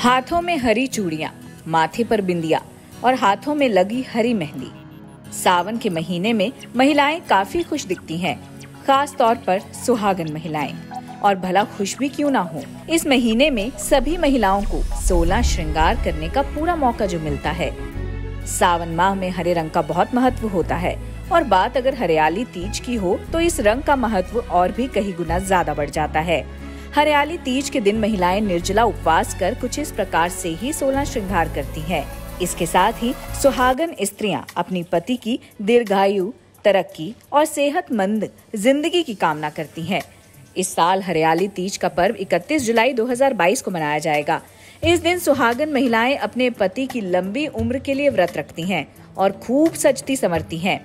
हाथों में हरी चूड़ियाँ माथे पर बिंदिया और हाथों में लगी हरी मेहंदी। सावन के महीने में महिलाएँ काफ़ी खुश दिखती हैं, खास तौर पर सुहागन महिलाएँ। और भला खुश भी क्यों ना हो? इस महीने में सभी महिलाओं को सोलह श्रृंगार करने का पूरा मौका जो मिलता है। सावन माह में हरे रंग का बहुत महत्व होता है और बात अगर हरियाली तीज की हो तो इस रंग का महत्व और भी कई गुना ज़्यादा बढ़ जाता है। हरियाली तीज के दिन महिलाएँ निर्जला उपवास कर कुछ इस प्रकार से ही सोलह श्रृंगार करती हैं। इसके साथ ही सुहागन स्त्रियाँ अपनी पति की दीर्घायु, तरक्की और सेहतमंद ज़िंदगी की कामना करती हैं। इस साल हरियाली तीज का पर्व 31 जुलाई 2022 को मनाया जाएगा इस दिन सुहागन महिलाएँ अपने पति की लंबी उम्र के लिए व्रत रखती हैं और खूब सजती समरती हैं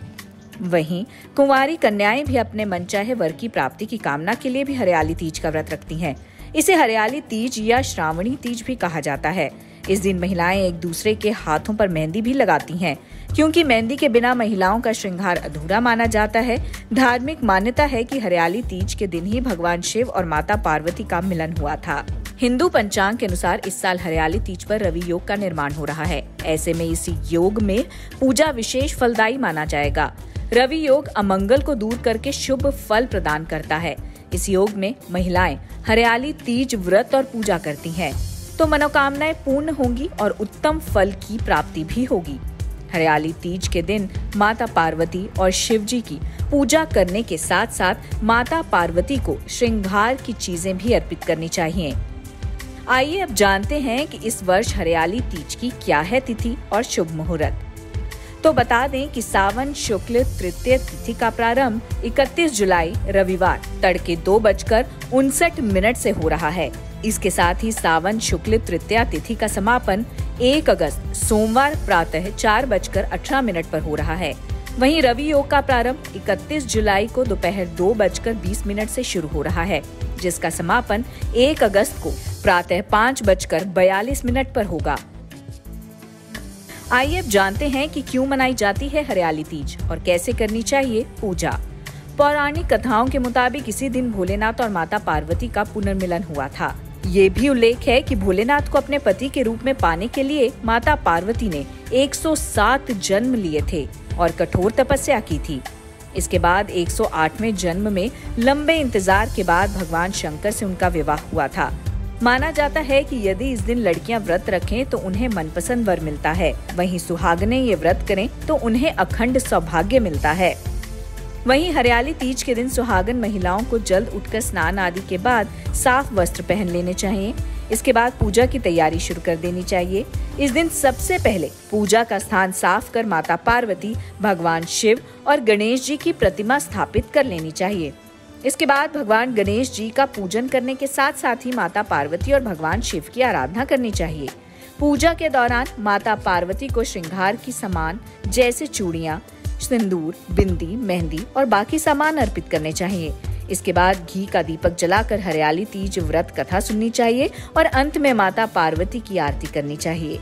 वहीं कुंवारी कन्याएँ भी अपने मनचाहे वर की प्राप्ति की कामना के लिए भी हरियाली तीज का व्रत रखती हैं। इसे हरियाली तीज या श्रावणी तीज भी कहा जाता है। इस दिन महिलाएँ एक दूसरे के हाथों पर मेहंदी भी लगाती हैं, क्योंकि मेहंदी के बिना महिलाओं का श्रृंगार अधूरा माना जाता है। धार्मिक मान्यता है कि हरियाली तीज के दिन ही भगवान शिव और माता पार्वती का मिलन हुआ था। हिंदू पंचांग के अनुसार इस साल हरियाली तीज पर रवि योग का निर्माण हो रहा है। ऐसे में इस योग में पूजा विशेष फलदायी माना जाएगा। रवि योग अमंगल को दूर करके शुभ फल प्रदान करता है। इस योग में महिलाएँ हरियाली तीज व्रत और पूजा करती हैं, तो मनोकामनाएँ पूर्ण होंगी और उत्तम फल की प्राप्ति भी होगी। हरियाली तीज के दिन माता पार्वती और शिव जी की पूजा करने के साथ साथ माता पार्वती को श्रृंगार की चीज़ें भी अर्पित करनी चाहिए। आइए अब जानते हैं कि इस वर्ष हरियाली तीज की क्या है तिथि और शुभ मुहूर्त। तो बता दें कि सावन शुक्ल तृतीय तिथि का प्रारंभ 31 जुलाई, रविवार, तड़के दो बजकर उनसठ मिनट से हो रहा है। इसके साथ ही सावन शुक्ल तृतीया तिथि का समापन 1 अगस्त, सोमवार प्रातः चार बजकर अठारह मिनट पर हो रहा है। वहीं रवि योग का प्रारंभ 31 जुलाई को दोपहर दो बजकर बीस मिनट से शुरू हो रहा है, जिसका समापन 1 अगस्त को प्रातः पाँच बजकर बयालीस मिनट पर होगा। आइए अब जानते हैं कि क्यों मनाई जाती है हरियाली तीज और कैसे करनी चाहिए पूजा। पौराणिक कथाओं के मुताबिक इसी दिन भोलेनाथ और माता पार्वती का पुनर्मिलन हुआ था। ये भी उल्लेख है कि भोलेनाथ को अपने पति के रूप में पाने के लिए माता पार्वती ने 107 जन्म लिए थे और कठोर तपस्या की थी। इसके बाद 108वें जन्म में लंबे इंतज़ार के बाद भगवान शंकर से उनका विवाह हुआ था। माना जाता है कि यदि इस दिन लड़कियाँ व्रत रखें तो उन्हें मनपसंद वर मिलता है। वहीं सुहागने ये व्रत करें तो उन्हें अखंड सौभाग्य मिलता है। वहीं हरियाली तीज के दिन सुहागन महिलाओं को जल्द उठकर स्नान आदि के बाद साफ़ वस्त्र पहन लेने चाहिए। इसके बाद पूजा की तैयारी शुरू कर देनी चाहिए। इस दिन सबसे पहले पूजा का स्थान साफ़ कर माता पार्वती, भगवान शिव और गणेश जी की प्रतिमा स्थापित कर लेनी चाहिए। इसके बाद भगवान गणेश जी का पूजन करने के साथ साथ ही माता पार्वती और भगवान शिव की आराधना करनी चाहिए। पूजा के दौरान माता पार्वती को श्रृंगार की समान, जैसे चूड़िया, सिंदूर, बिंदी, मेहंदी और बाकी सामान अर्पित करने चाहिए। इसके बाद घी का दीपक जलाकर हरियाली, तीज, व्रत कथा सुननी चाहिए और अंत में माता पार्वती की आरती करनी चाहिए।